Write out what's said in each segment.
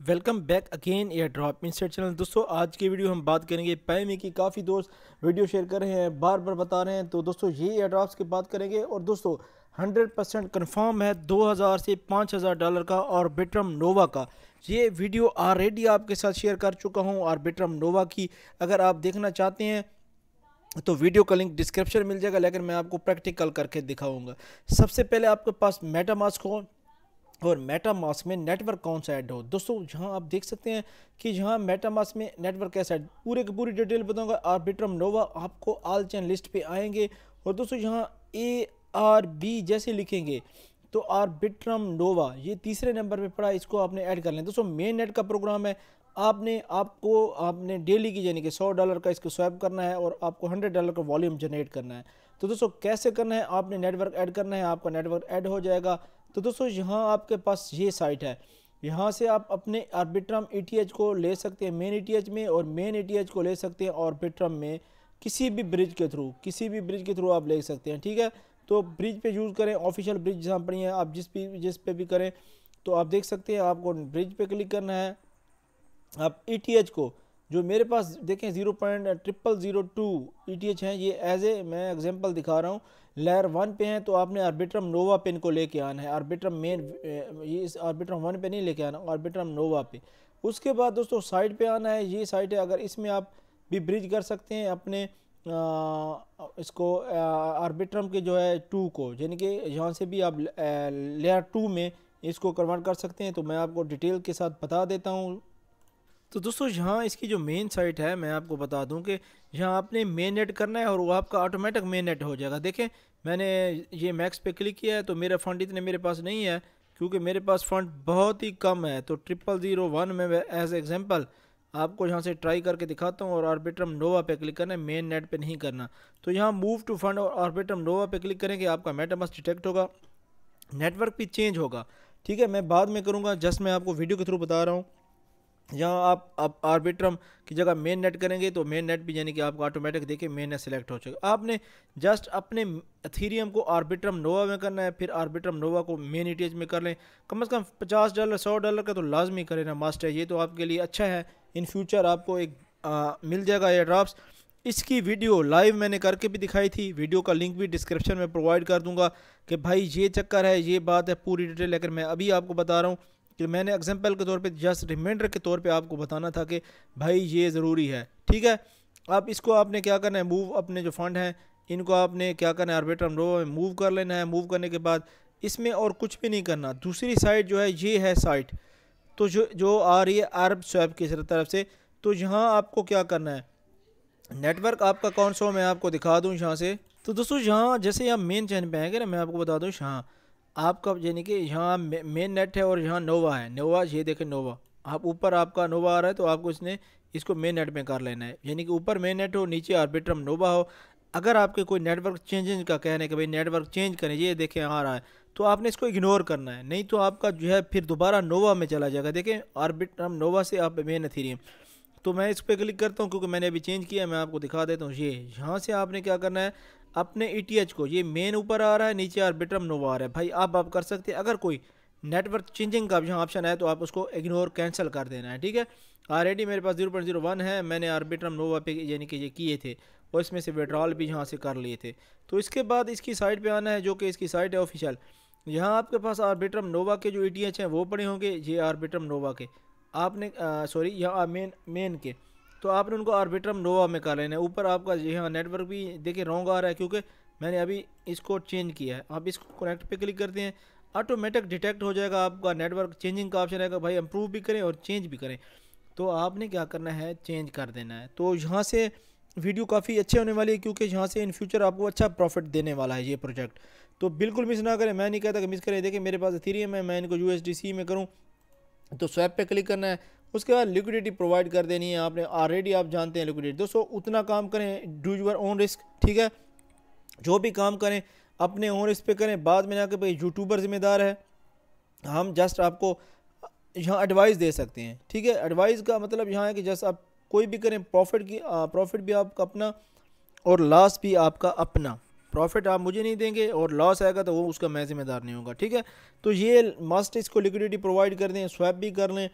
Welcome back again air drop instant channel. दोस्तों, आज की वीडियो हम बात करेंगे पैमी की। काफ़ी दोस्त वीडियो शेयर कर रहे हैं बार बार बता रहे हैं। तो दोस्तों, ये एयर ड्रॉप्स की बात करेंगे और दोस्तों 100 परसेंट कन्फर्म है 2000 से 5000 डॉलर का और बिट्रम नोवा का। ये वीडियो ऑलरेडी आपके साथ शेयर कर चुका हूँ और बिट्रम नोवा की। अगर आप देखना चाहते हैं तो वीडियो का लिंक डिस्क्रिप्शन मिल जाएगा, लेकिन मैं आपको प्रैक्टिकल करके दिखाऊँगा। सबसे पहले आपके पास मेटामास्क हो। और मेटा मास्क में नेटवर्क कौन सा ऐड हो? दोस्तों, जहाँ आप देख सकते हैं कि जहाँ मेटा मास्क में नेटवर्क कैसा ऐड पूरे की पूरी डिटेल बताऊँगा। आर्बिट्रम नोवा आपको आल चैन लिस्ट पे आएँगे। और दोस्तों, जहाँ ए आर बी जैसे लिखेंगे तो आर्बिट्रम नोवा ये तीसरे नंबर पे पड़ा, इसको आपने ऐड कर लें। दोस्तों मेन नेट का प्रोग्राम है। आपने, आपको, आपने डेली की, यानी कि सौ डॉलर का इसको स्वैप करना है और आपको हंड्रेड डॉलर का वॉल्यूम जनरेट करना है। तो दोस्तों, कैसे करना है? आपने नेटवर्क ऐड करना है, आपका नेटवर्क ऐड हो जाएगा। तो दोस्तों, यहाँ आपके पास ये साइट है। यहाँ से आप अपने आर्बिट्रम ई को ले सकते हैं मेन ETH में और मेन ETH को ले सकते हैं ऑर्बिट्रम में किसी भी ब्रिज के थ्रू किसी भी ब्रिज के थ्रू आप ले सकते हैं, ठीक है? तो ब्रिज पे यूज़ करें ऑफिशियल ब्रिज जहाँ पर है आप जिस भी, जिस पे भी करें तो आप देख सकते हैं आपको ब्रिज पे क्लिक करना है। आप ETH को, जो मेरे पास देखें zero point triple zero two E हैं, ये एज ए मैं एग्ज़ाम्पल दिखा रहा हूँ लेयर वन पे हैं तो आपने आर्बिट्रम नोवा पिन को लेके आना है। आर्बिट्रम मेन इस आर्बिट्रम वन पे नहीं लेके आना आर्बिट्रम नोवा पे। उसके बाद दोस्तों साइड पे आना है ये साइड है अगर इसमें आप भी ब्रिज कर सकते हैं अपने आ, इसको आर्बिट्रम के जो है टू को। यानी कि यहाँ से भी आप लेयर टू में इसको कन्वर्ट कर सकते हैं। तो मैं आपको डिटेल के साथ बता देता हूँ। तो दोस्तों, यहाँ इसकी जो मेन साइट है, मैं आपको बता दूँ कि यहाँ आपने मेन नेट करना है और वो आपका ऑटोमेटिक मेन नेट हो जाएगा। देखें, मैंने ये मैक्स पे क्लिक किया है तो मेरा फ़ंड इतने मेरे पास नहीं है, क्योंकि मेरे पास फ़ंड बहुत ही कम है। तो ट्रिपल ज़ीरो वन में एज एग्जांपल आपको यहाँ से ट्राई करके दिखाता हूँ और आर्बिट्रम नोवा पे क्लिक करना है मेन नेट पे नहीं करना। तो यहाँ मूव टू फंड और आर्बिट्रम नोवा पे क्लिक करेंगे, आपका मेटामस डिटेक्ट होगा नेटवर्क भी चेंज होगा। ठीक है, मैं बाद में करूँगा जस्ट मैं आपको वीडियो के थ्रू बता रहा हूँ। यहाँ आप आप आर्बिट्रम की जगह मेन नेट करेंगे तो मेन नेट भी यानी कि आपको ऑटोमेटिक देखिए मेन नेट सेलेक्ट हो चुका आपने जस्ट अपने अथीरियम को आर्बिट्रम नोवा में करना है फिर आर्बिट्रम नोवा को मेन ईटीएच में कर लें। कम से कम पचास डॉलर सौ डॉलर का तो लाजमी करें ना मास्टर ये तो आपके लिए अच्छा है। इन फ्यूचर आपको एक आ, मिल जाएगा एयर ड्रॉप्स इसकी वीडियो लाइव मैंने करके भी दिखाई थी। वीडियो का लिंक भी डिस्क्रिप्शन में प्रोवाइड कर दूँगा कि भाई ये चक्कर है ये बात है पूरी डिटेल लेकर मैं अभी आपको बता रहा हूँ। कि मैंने एग्ज़ाम्पल के तौर पे जस्ट रिमाइंडर के तौर पे आपको बताना था कि भाई ये ज़रूरी है, ठीक है? आप इसको आपने क्या करना है? मूव अपने जो फंड हैं, इनको आपने क्या करना है? आर्बिट्रम रो में मूव कर लेना है। मूव करने के बाद इसमें और कुछ भी नहीं करना। दूसरी साइड जो है, ये है साइट तो जो जो आ रही है अरब स्वैप की तरफ़ से तो यहाँ आपको क्या करना है? नेटवर्क आपका कौन सा हो? मैं आपको दिखा दूँ यहाँ से। तो दोस्तों, यहाँ जैसे यहाँ मेन चैन पे आएँगे ना मैं आपको बता दूँ, यहाँ आपका यानी कि यहाँ मेन नेट है और यहाँ नोवा है। नोवा ये देखें नोवा आप ऊपर आपका नोवा आ रहा है तो आपको इसने, इसको मेन नेट में कर लेना है। यानी कि ऊपर मेन नेट हो, नीचे आर्बिट्रम नोवा हो। अगर आपके कोई नेटवर्क चेंजेज का कहने कि भाई नेटवर्क चेंज करें, ये देखें आ रहा है तो आपने इसको इग्नोर करना है। नहीं तो आपका जो है फिर दोबारा नोवा में चला जाएगा। देखें आर्बिट्रम नोवा से आप मेन अथीरियम तो मैं इस पर क्लिक करता हूँ, क्योंकि मैंने अभी चेंज किया मैं आपको दिखा देता हूँ। ये, यहाँ से आपने क्या करना है अपने ई e को, ये मेन ऊपर आ रहा है, नीचे आर्बिट्रम नोवा आ रहा है। भाई, आप आप कर सकते हैं। अगर कोई नेटवर्क चेंजिंग का यहाँ ऑप्शन है तो आप उसको इग्नोर कैंसिल कर देना है, ठीक है? ऑलरेडी मेरे पास ज़ीरो पॉइंट ज़ीरो वन है, मैंने आर्बिट्रम नोवा पे, यानी कि ये किए थे, और इसमें से विड्रॉल भी यहाँ से कर लिए थे। तो इसके बाद इसकी साइड पे आना है, जो कि इसकी साइट है ऑफिशियल यहाँ आपके पास आर्बिट्रम नोवा के जो ई e हैं, वो पड़े होंगे, ये आर्बिट्रम नोवा के। आपने सॉरी यहाँ मेन मेन के। तो आपने उनको आर्बिट्रम नोवा में कर लेना है ऊपर आपका यहाँ नेटवर्क भी देखिए रॉन्ग आ रहा है, क्योंकि मैंने अभी इसको चेंज किया है। आप इसको कनेक्ट पे क्लिक करते हैं ऑटोमेटिक डिटेक्ट हो जाएगा आपका नेटवर्क चेंजिंग का ऑप्शन आएगा भाई अम्प्रूव भी करें और चेंज भी करें। तो आपने क्या करना है चेंज कर देना है। तो यहाँ से वीडियो काफ़ी अच्छे होने वाली है, क्योंकि यहाँ से इन फ्यूचर आपको अच्छा प्रॉफिट देने वाला है ये प्रोजेक्ट तो बिल्कुल मिस ना करें, मैं नहीं कहता कि मिस करें। देखिए मेरे पास एथीरियम है, मैं इनको USDC में करूँ तो स्वैप पे क्लिक करना है। उसके बाद लिक्विडिटी प्रोवाइड कर देनी है आपने। ऑलरेडी आप जानते हैं लिक्विडिटी दोस्तों, उतना काम करें डू यूर ओन रिस्क ठीक है? जो भी काम करें, अपने ओन रिस्क पे करें। बाद में जाकर भाई यूट्यूबर जिम्मेदार है। हम जस्ट आपको यहाँ एडवाइस दे सकते हैं, ठीक है? एडवाइस का मतलब यहाँ है कि जस्ट आप कोई भी करें प्रॉफिट की प्रॉफिट भी आपका अपना और लॉस भी आपका अपना। प्रॉफिट आप मुझे नहीं देंगे और लॉस आएगा तो वो उसका मैं जिम्मेदार नहीं होगा ठीक है? तो ये मस्ट इसको लिक्विडिटी प्रोवाइड कर दें स्वैप भी कर लें।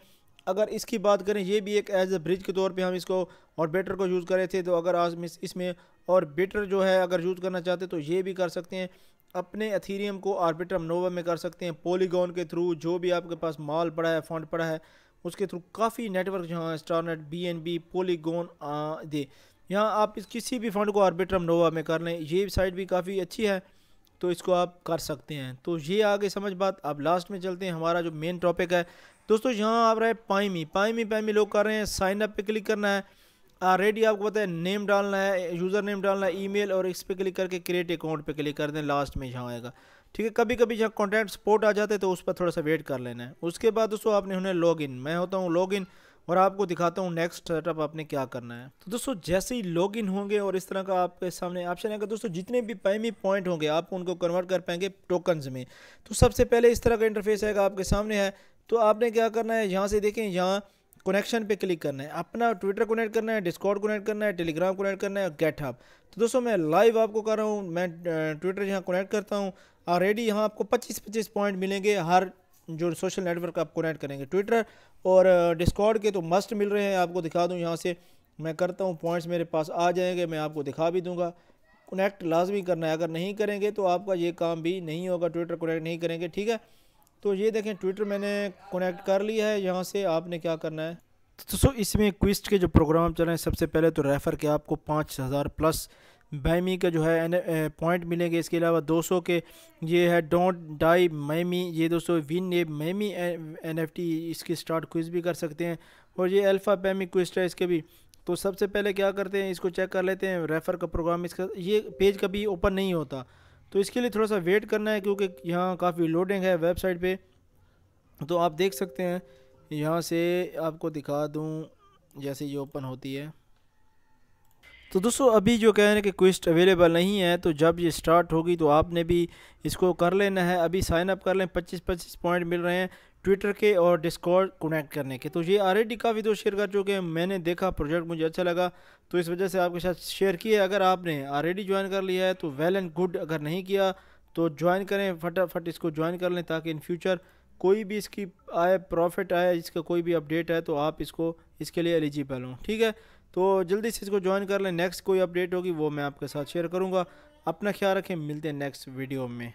अगर इसकी बात करें, ये भी एक एज ए ब्रिज के तौर पे हम इसको और बेटर को यूज़ करे थे तो अगर आज इसमें और बेटर जो है अगर यूज़ करना चाहते तो ये भी कर सकते हैं। अपने अथीरियम को आर्बिट्रम नोवा में कर सकते हैं। पोलीगॉन के थ्रू जो भी आपके पास माल पड़ा है फंड पड़ा है, उसके थ्रू काफ़ी नेटवर्क जहाँ StarkNet B N B Polygon दे। यहाँ आप इस किसी भी फंड को आर्बिट्रम नोवा में कर लें, ये साइट भी काफ़ी अच्छी है तो इसको आप कर सकते हैं। तो ये आगे समझ बात। अब लास्ट में चलते हैं। हमारा जो मेन टॉपिक है दोस्तों, यहाँ आप रहे पाइमी। पाइमी पाइमी लोग कर रहे हैं साइन अप पे क्लिक करना है। ऑलरेडी आपको पता है नेम डालना है यूज़र नेम डालना है ईमेल और इस पर क्लिक करके क्रिएट अकाउंट पे क्लिक कर दें लास्ट में यहाँ आएगा। ठीक है कभी कभी जहाँ कॉन्टैक्ट सपोर्ट आ जाते हैं तो उस पर थोड़ा सा वेट कर लेना है। उसके बाद दोस्तों, आपने उन्हें लॉग इन मैं होता हूँ लॉग इन और आपको दिखाता हूँ नेक्स्ट सेटअप आपने क्या करना है। तो दोस्तों, जैसे ही लॉग इन होंगे और इस तरह का आपके सामने ऑप्शन आएगा, दोस्तों, जितने भी पैमी पॉइंट होंगे, आप उनको कन्वर्ट कर पाएँगे टोकन्स में। तो सबसे पहले इस तरह का इंटरफेस आएगा आपके सामने है। तो आपने क्या करना है? यहाँ से देखें, यहाँ कनेक्शन पे क्लिक करना है। अपना ट्विटर कनेक्ट करना है डिस्कॉर्ड कनेक्ट करना है टेलीग्राम कनेक्ट करना है गेट हब तो दोस्तों, मैं लाइव आपको कर रहा हूँ। मैं ट्विटर यहाँ कनेक्ट करता हूँ। ऑलरेडी यहाँ आपको 25-25 पॉइंट मिलेंगे। हर जो सोशल नेटवर्क आप कनेक्ट करेंगे। ट्विटर और डिस्कॉर्ड के तो मस्ट मिल रहे हैं। आपको दिखा दूँ यहाँ से। मैं करता हूँ पॉइंट्स मेरे पास आ जाएँगे। मैं आपको दिखा भी दूँगा। कनेक्ट लाजमी करना है। अगर नहीं करेंगे तो आपका ये काम भी नहीं होगा। ट्विटर कनेक्ट नहीं करेंगे। ठीक है? तो ये देखें ट्विटर मैंने कनेक्ट कर लिया है, यहाँ से आपने क्या करना है? तो सो, इसमें क्विस्ट के जो प्रोग्राम चल रहे हैं, सबसे पहले तो रेफ़र के आपको पाँच हज़ार प्लस बैमी का जो है पॉइंट मिलेंगे इसके अलावा 200 के। ये है डोंट डाई मैमी ये दोस्तों विन ये मैमी एन एफ़ टी इसकी स्टार्ट क्विज भी कर सकते हैं। और ये अल्फ़ा पैमी क्विस्ट है इसके भी। तो सबसे पहले क्या करते हैं, इसको चेक कर लेते हैं रेफ़र का प्रोग्राम इसका, ये पेज कभी ओपन नहीं होता। तो इसके लिए थोड़ा सा वेट करना है क्योंकि यहाँ काफ़ी लोडिंग है वेबसाइट पे। तो आप देख सकते हैं, यहाँ से आपको दिखा दूँ, जैसे ये ओपन होती है। तो दोस्तों, अभी जो कह रहे हैं कि क्विस्ट अवेलेबल नहीं है तो जब ये स्टार्ट होगी तो आपने भी इसको कर लेना है। अभी साइन अप कर लें 25 25 पॉइंट मिल रहे हैं ट्विटर के और डिस्कॉर्ड कनेक्ट करने के। तो ये ऑलरेडी काफ़ी दोस्त शेयर कर चुके हैं, मैंने देखा प्रोजेक्ट मुझे अच्छा लगा। तो इस वजह से आपके साथ शेयर किया अगर आपने ऑलरेडी ज्वाइन कर लिया है तो वेल एंड गुड अगर नहीं किया तो ज्वाइन करें, फटाफट इसको ज्वाइन कर लें ताकि इन फ्यूचर कोई भी इसकी आए प्रॉफिट आए इसका कोई भी अपडेट है तो आप इसको, इसके लिए एलिजिबल हों। ठीक है? तो जल्दी से इसको ज्वाइन कर लें। नेक्स्ट कोई अपडेट होगी, वो मैं आपके साथ शेयर करूँगा। अपना ख्याल रखें, मिलते हैं नेक्स्ट वीडियो में।